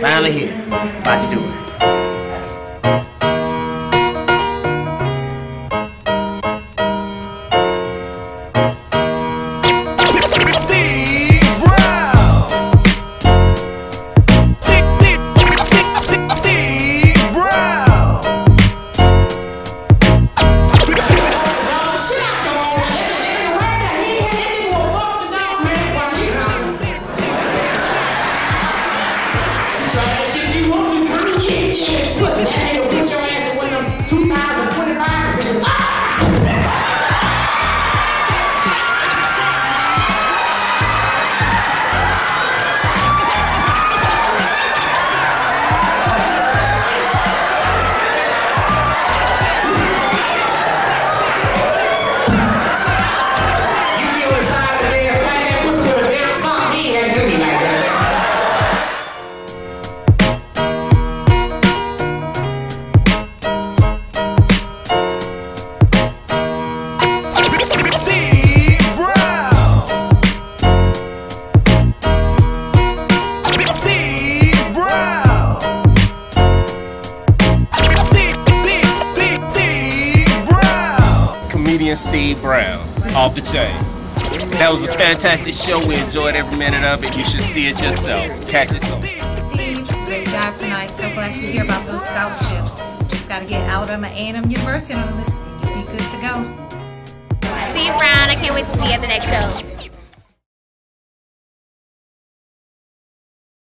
Finally here. About to do it. Steve comedian Steve Brown, off the chain. That was a fantastic show. We enjoyed every minute of it. You should see it yourself. Catch it some. Steve, great job tonight. So glad to hear about those scholarships. Just got to get Alabama A&M University on the list and you'll be good to go. Steve Brown, I can't wait to see you at the next show.